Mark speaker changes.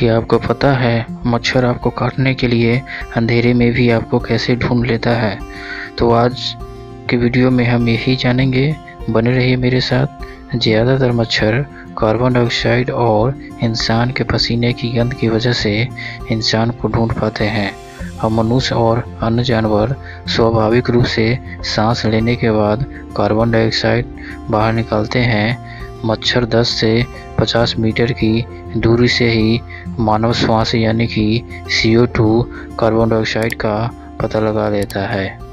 Speaker 1: कि आपको पता है, मच्छर आपको काटने के लिए अंधेरे में भी आपको कैसे ढूंढ लेता है। तो आज के वीडियो में हम यही जानेंगे। बने रहिए मेरे साथ। ज़्यादातर मच्छर कार्बन डाइऑक्साइड और इंसान के पसीने की गंध की वजह से इंसान को ढूंढ पाते हैं। हम मनुष्य और अन्य जानवर स्वाभाविक रूप से सांस लेने के बाद कार्बन डाइऑक्साइड बाहर निकालते हैं। मच्छर 10 से 50 मीटर की दूरी से ही मानव श्वास यानी कि CO2 कार्बन डाइऑक्साइड का पता लगा लेता है।